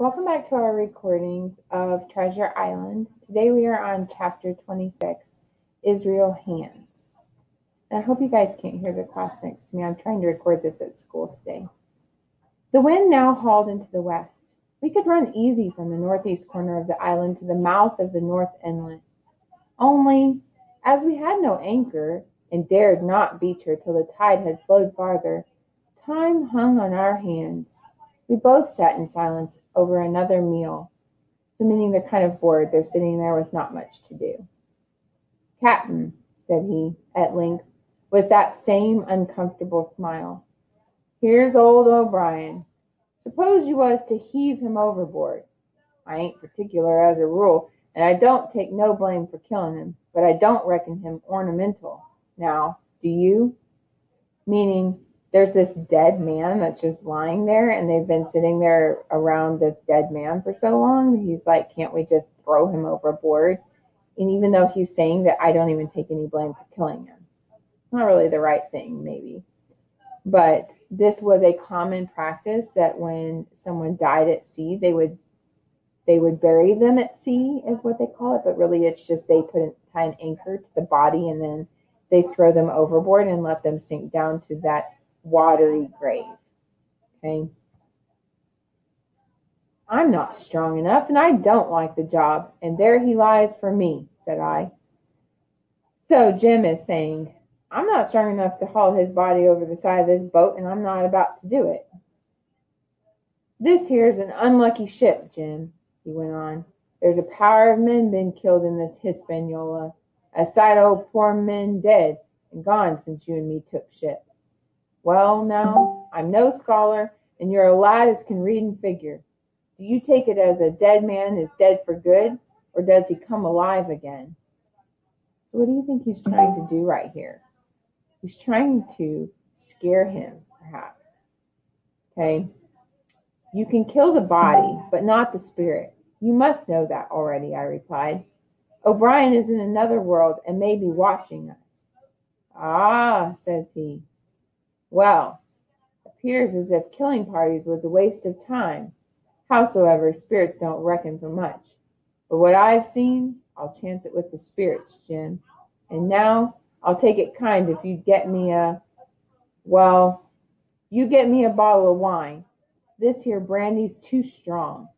Welcome back to our recordings of Treasure Island. Today we are on chapter 26 Israel Hands. And I hope you guys can't hear the class next to me. I'm trying to record this at school today. The wind now hauled into the west. We could run easy from the northeast corner of the island to the mouth of the North Inlet. Only, as we had no anchor and dared not beach her till the tide had flowed farther, time hung on our hands. We both sat in silence over another meal. So, meaning they're kind of bored, they're sitting there with not much to do. Captain, said he, at length, with that same uncomfortable smile. Here's old O'Brien. Suppose you was to heave him overboard. I ain't particular as a rule, and I don't take no blame for killing him, but I don't reckon him ornamental. Now, do you? Meaning, there's this dead man that's just lying there, and they've been sitting there around this dead man for so long. He's like, can't we just throw him overboard? And even though he's saying that I don't even take any blame for killing him, not really the right thing, maybe. But this was a common practice that when someone died at sea, they would they would bury them at sea, is what they call it. But really, it's just they put tie an anchor to the body and then they throw them overboard and let them sink down to that watery grave. Okay. I'm not strong enough and I don't like the job, and there he lies for me, said I. So Jim is saying, I'm not strong enough to haul his body over the side of this boat, and I'm not about to do it. This here's an unlucky ship, Jim, he went on. There's a power of men been killed in this Hispaniola, a sight o' poor men dead and gone since you and me took ship. Well, now, I'm no scholar, and you're a lad as can read and figure. Do you take it as a dead man is dead for good, or does he come alive again? So, what do you think he's trying to do right here? He's trying to scare him, perhaps. Okay. You can kill the body, but not the spirit. You must know that already, I replied. O'Brien is in another world and may be watching us. Ah, says he. Well, appears as if killing parties was a waste of time. Howsoever, spirits don't reckon for much. But what I've seen, I'll chance it with the spirits, Jim. And now I'll take it kind if you get me a, well, you get me a bottle of wine. This here brandy's too strong.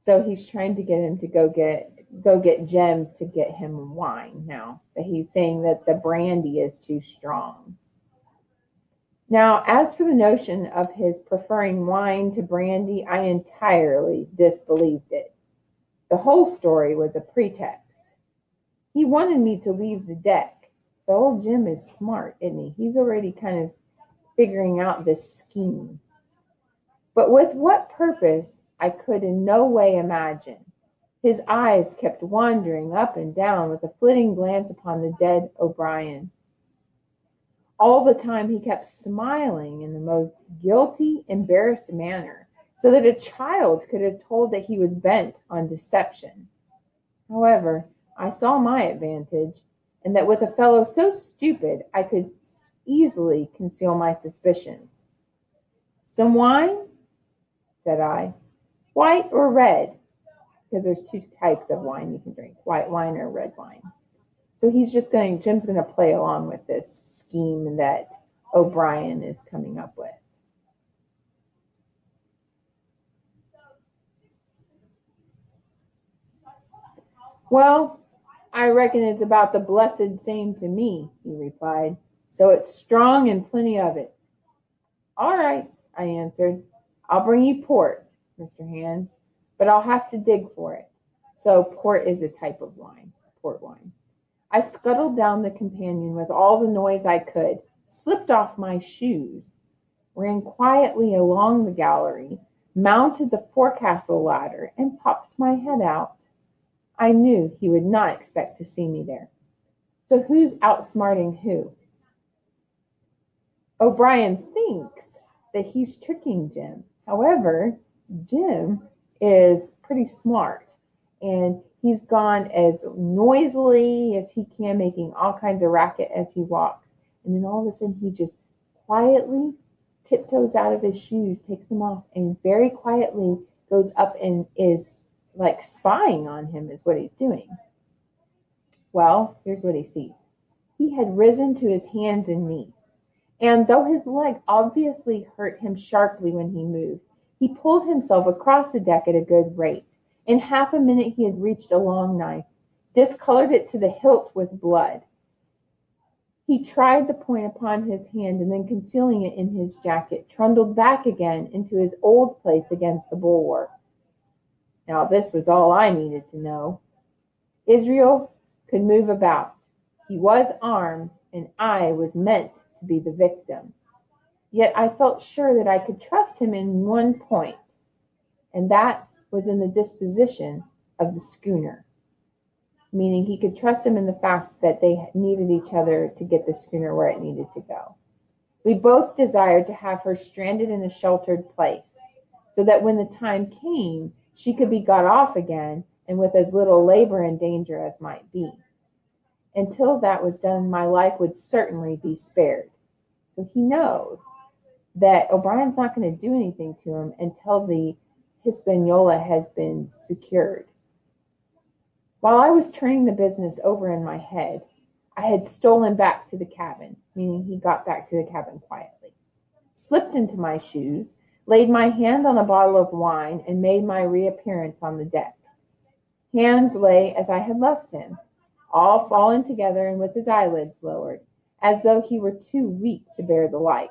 So he's trying to get him to go get go get Jim to get him wine now. But he's saying that the brandy is too strong. Now, as for the notion of his preferring wine to brandy, I entirely disbelieved it. The whole story was a pretext. He wanted me to leave the deck. So old Jim is smart, isn't he? He's already kind of figuring out this scheme. But with what purpose, I could in no way imagine. His eyes kept wandering up and down with a flitting glance upon the dead O'Brien. All the time he kept smiling in the most guilty, embarrassed manner, so that a child could have told that he was bent on deception. However, I saw my advantage, and that with a fellow so stupid, I could easily conceal my suspicions. Some wine? said I. White or red? because there's two types of wine you can drink white wine or red wine. So he's just going, Jim's going to play along with this scheme that O'Brien is coming up with. Well, I reckon it's about the blessed same to me, he replied. So it's strong and plenty of it. All right, I answered. I'll bring you port, Mr. Hands but I'll have to dig for it. So port is a type of wine, port wine. I scuttled down the companion with all the noise I could, slipped off my shoes, ran quietly along the gallery, mounted the forecastle ladder, and popped my head out. I knew he would not expect to see me there. So who's outsmarting who? O'Brien thinks that he's tricking Jim. However, Jim is pretty smart and he's gone as noisily as he can, making all kinds of racket as he walks. And then all of a sudden, he just quietly tiptoes out of his shoes, takes them off, and very quietly goes up and is like spying on him, is what he's doing. Well, here's what he sees he had risen to his hands and knees. And though his leg obviously hurt him sharply when he moved, he pulled himself across the deck at a good rate. In half a minute, he had reached a long knife, discolored it to the hilt with blood. He tried the point upon his hand and then, concealing it in his jacket, trundled back again into his old place against the bulwark. Now, this was all I needed to know. Israel could move about. He was armed, and I was meant to be the victim. Yet I felt sure that I could trust him in one point, and that was in the disposition of the schooner meaning he could trust him in the fact that they needed each other to get the schooner where it needed to go. We both desired to have her stranded in a sheltered place, so that when the time came, she could be got off again and with as little labor and danger as might be. Until that was done, my life would certainly be spared. So he knows that O'Brien's not going to do anything to him until the Hispaniola has been secured. While I was turning the business over in my head, I had stolen back to the cabin, meaning he got back to the cabin quietly, slipped into my shoes, laid my hand on a bottle of wine, and made my reappearance on the deck. Hands lay as I had left him, all fallen together and with his eyelids lowered, as though he were too weak to bear the light.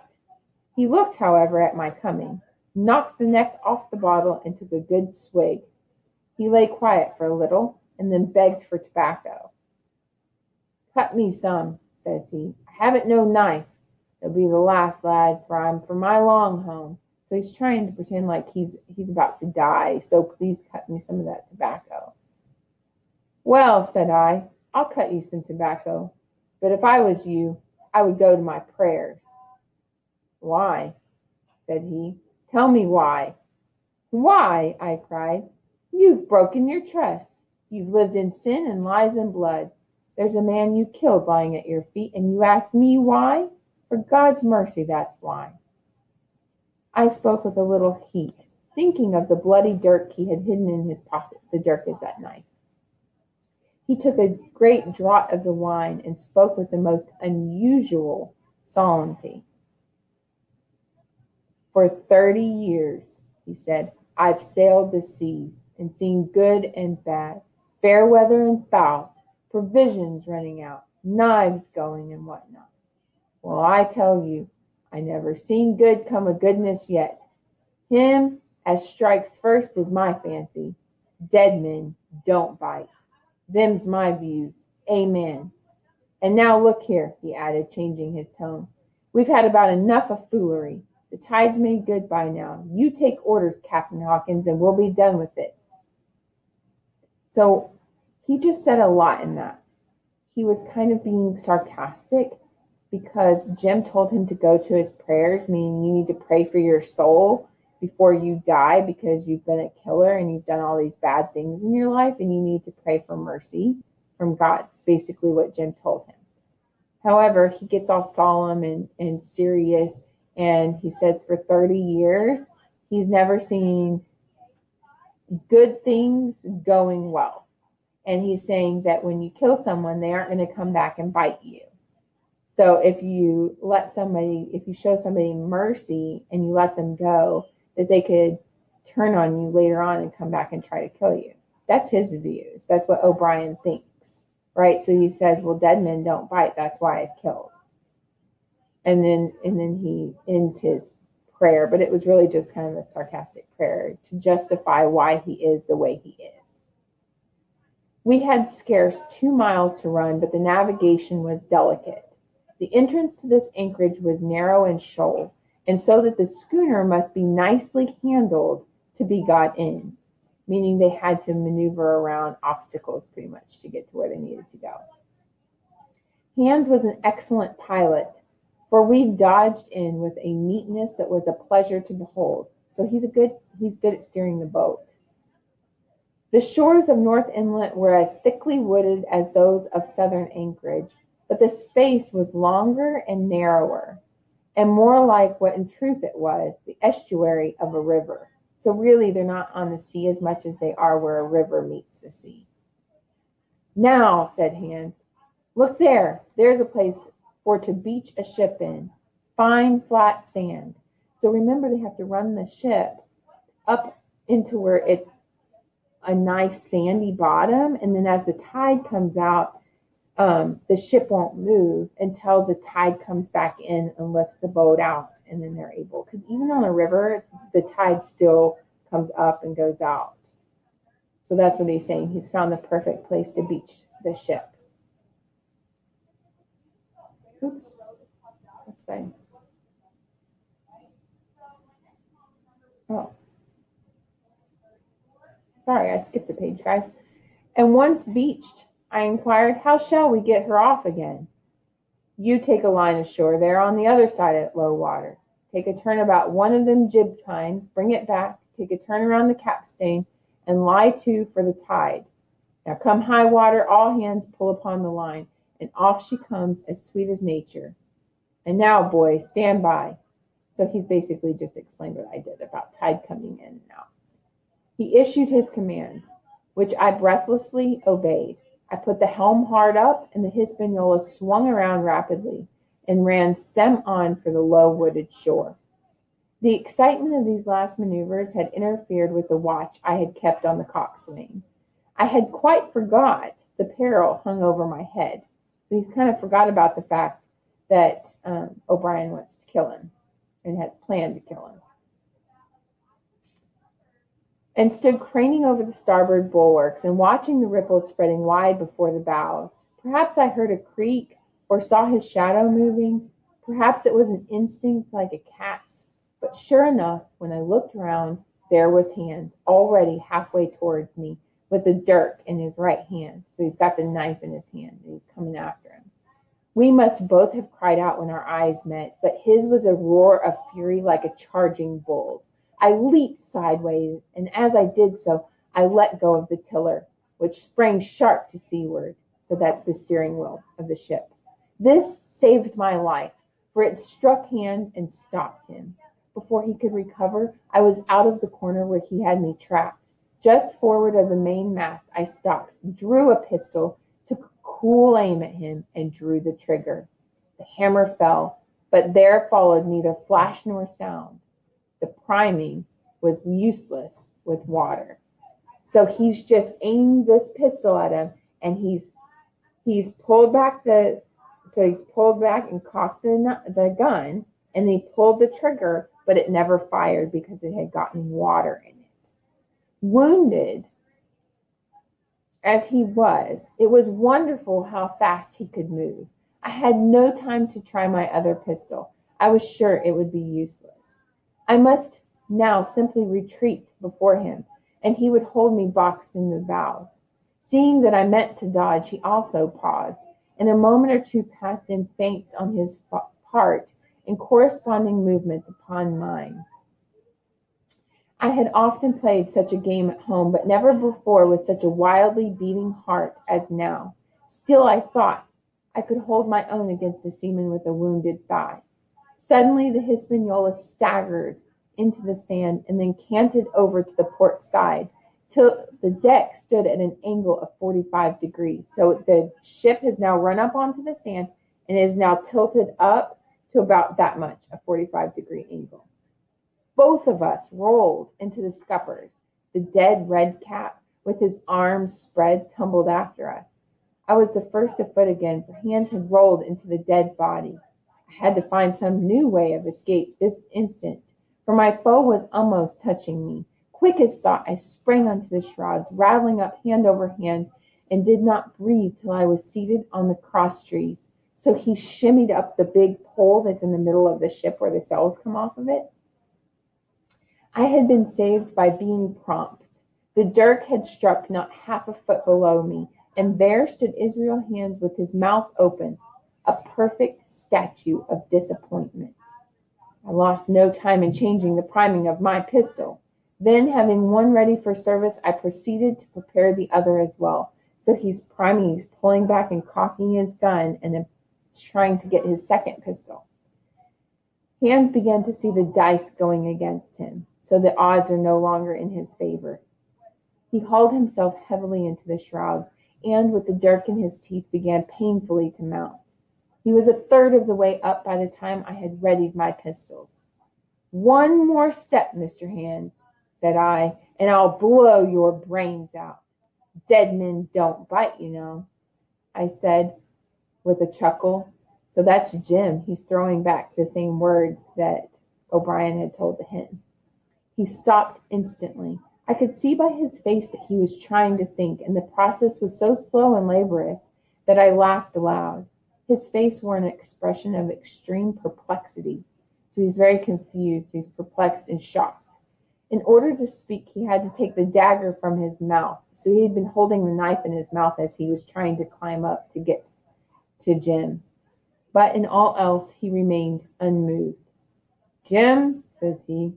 He looked, however, at my coming, knocked the neck off the bottle, and took a good swig. He lay quiet for a little, and then begged for tobacco. Cut me some, says he. I haven't no knife. It'll be the last, lad, for I'm for my long home. So he's trying to pretend like he's he's about to die. So please cut me some of that tobacco. Well, said I, I'll cut you some tobacco. But if I was you, I would go to my prayers. Why? said he. Tell me why. Why? I cried. You've broken your trust. You've lived in sin and lies and blood. There's a man you killed lying at your feet, and you ask me why? For God's mercy, that's why. I spoke with a little heat, thinking of the bloody dirk he had hidden in his pocket. The dirk is that knife. He took a great draught of the wine and spoke with the most unusual solemnity. For thirty years, he said, I've sailed the seas and seen good and bad fair weather and foul, provisions running out, knives going and whatnot. Well, I tell you, I never seen good come of goodness yet. Him as strikes first is my fancy. Dead men don't bite. Them's my views. Amen. And now look here, he added, changing his tone. We've had about enough of foolery. The tide's made good by now. You take orders, Captain Hawkins, and we'll be done with it. So he just said a lot in that. He was kind of being sarcastic because Jim told him to go to his prayers, meaning you need to pray for your soul before you die because you've been a killer and you've done all these bad things in your life and you need to pray for mercy from God. It's basically what Jim told him. However, he gets all solemn and, and serious and he says for 30 years he's never seen good things going well and he's saying that when you kill someone, they aren't going to come back and bite you. So if you let somebody, if you show somebody mercy and you let them go, that they could turn on you later on and come back and try to kill you. That's his views. That's what O'Brien thinks, right? So he says, "Well, dead men don't bite. That's why I killed." And then, and then he ends his prayer, but it was really just kind of a sarcastic prayer to justify why he is the way he is. We had scarce two miles to run, but the navigation was delicate. The entrance to this anchorage was narrow and shoal, and so that the schooner must be nicely handled to be got in, meaning they had to maneuver around obstacles pretty much to get to where they needed to go. Hands was an excellent pilot, for we dodged in with a neatness that was a pleasure to behold. So he's a good he's good at steering the boat. The shores of North Inlet were as thickly wooded as those of southern Anchorage, but the space was longer and narrower. and more like what in truth it was the estuary of a river. So, really, they're not on the sea as much as they are where a river meets the sea. Now, said Hands, look there. There's a place for to beach a ship in. Fine, flat sand. So, remember, they have to run the ship up into where it's a nice sandy bottom. And then as the tide comes out, um, the ship won't move until the tide comes back in and lifts the boat out. And then they're able, because even on a river, the tide still comes up and goes out. So that's what he's saying. He's found the perfect place to beach the ship. Oops. Upside. Oh. Sorry, I skipped a page, guys. And once beached, I inquired, How shall we get her off again? You take a line ashore there on the other side at low water. Take a turn about one of them jib tines, bring it back, take a turn around the capstan, and lie to for the tide. Now come high water, all hands pull upon the line, and off she comes as sweet as nature. And now, boys, stand by. So he's basically just explained what I did about tide coming in and out. He issued his commands, which I breathlessly obeyed. I put the helm hard up, and the Hispaniola swung around rapidly and ran stem on for the low wooded shore. The excitement of these last maneuvers had interfered with the watch I had kept on the coxswain. I had quite forgot the peril hung over my head. So he's kind of forgot about the fact that um, O'Brien wants to kill him and has planned to kill him and stood craning over the starboard bulwarks and watching the ripples spreading wide before the bows. Perhaps I heard a creak or saw his shadow moving. Perhaps it was an instinct like a cat's. But sure enough, when I looked round, there was Hands already halfway towards me with the dirk in his right hand. So he's got the knife in his hand and he's coming after him. We must both have cried out when our eyes met, but his was a roar of fury like a charging bull's. I leaped sideways, and as I did so, I let go of the tiller, which sprang sharp to seaward. So that's the steering wheel of the ship. This saved my life, for it struck Hands and stopped him. Before he could recover, I was out of the corner where he had me trapped. Just forward of the main mast, I stopped, drew a pistol, took cool aim at him, and drew the trigger. The hammer fell, but there followed neither flash nor sound the priming was useless with water. So he's just aimed this pistol at him and he's he's pulled back the so he's pulled back and cocked the the gun and he pulled the trigger but it never fired because it had gotten water in. Wounded as he was, it was wonderful how fast he could move. I had no time to try my other pistol. I was sure it would be useless. I must now simply retreat before him, and he would hold me boxed in the bows. Seeing that I meant to dodge, he also paused, and a moment or two passed in feints on his part and corresponding movements upon mine. I had often played such a game at home, but never before with such a wildly beating heart as now. Still, I thought I could hold my own against a seaman with a wounded thigh. Suddenly the Hispaniola staggered into the sand and then canted over to the port side till the deck stood at an angle of 45 degrees. So the ship has now run up onto the sand and is now tilted up to about that much, a 45 degree angle. Both of us rolled into the scuppers. The dead red cap, with his arms spread, tumbled after us. I was the first afoot again, for hands had rolled into the dead body. I had to find some new way of escape this instant, for my foe was almost touching me. Quick as thought, I sprang onto the shrouds, rattling up hand over hand, and did not breathe till I was seated on the cross trees. So he shimmied up the big pole that's in the middle of the ship where the sails come off of it. I had been saved by being prompt. The dirk had struck not half a foot below me, and there stood Israel Hands with his mouth open, a perfect statue of disappointment. I lost no time in changing the priming of my pistol. Then, having one ready for service, I proceeded to prepare the other as well. So he's priming, he's pulling back and cocking his gun and then trying to get his second pistol. Hands began to see the dice going against him, so the odds are no longer in his favor. He hauled himself heavily into the shrouds, and with the dirk in his teeth began painfully to mount. He was a third of the way up by the time I had readied my pistols. One more step, Mr. Hands, said I, and I'll blow your brains out. Dead men don't bite, you know, I said with a chuckle. So that's Jim. He's throwing back the same words that O'Brien had told the hen. He stopped instantly. I could see by his face that he was trying to think, and the process was so slow and laborious that I laughed aloud. His face wore an expression of extreme perplexity. So he's very confused, he's perplexed and shocked. In order to speak, he had to take the dagger from his mouth. So he had been holding the knife in his mouth as he was trying to climb up to get to Jim. But in all else, he remained unmoved. Jim, says he,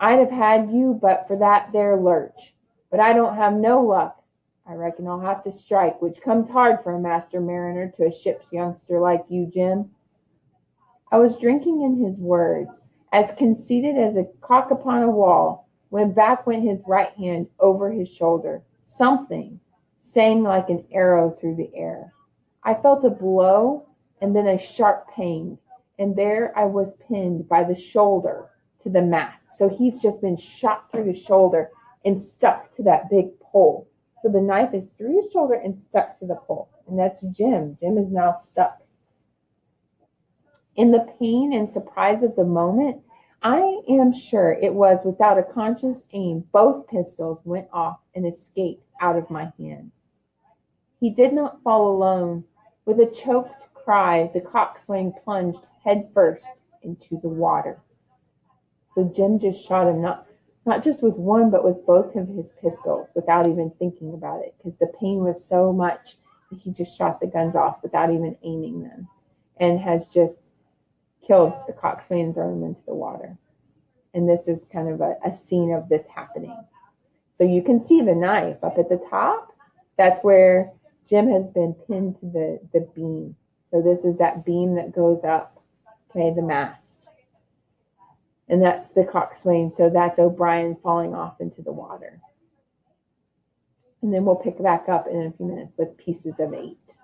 I'd have had you but for that there lurch. But I don't have no luck. I reckon I'll have to strike, which comes hard for a master mariner to a ship's youngster like you, Jim. I was drinking in his words, as conceited as a cock upon a wall, when back went his right hand over his shoulder. Something sang like an arrow through the air. I felt a blow and then a sharp pain, and there I was pinned by the shoulder to the mast. So he's just been shot through the shoulder and stuck to that big pole. So the knife is through his shoulder and stuck to the pole. And that's Jim. Jim is now stuck. In the pain and surprise of the moment, I am sure it was without a conscious aim, both pistols went off and escaped out of my hands. He did not fall alone. With a choked cry, the coxswain plunged headfirst into the water. So Jim just shot him, not, not just with one, but with both of his pistols without even thinking about it, because the pain was so much that he just shot the guns off without even aiming them and has just killed the coxswain and thrown him into the water. And this is kind of a, a scene of this happening. So you can see the knife up at the top. That's where Jim has been pinned to the, the beam. So this is that beam that goes up, okay, the mast. And that's the coxswain. So that's O'Brien falling off into the water. And then we'll pick back up in a few minutes with pieces of eight.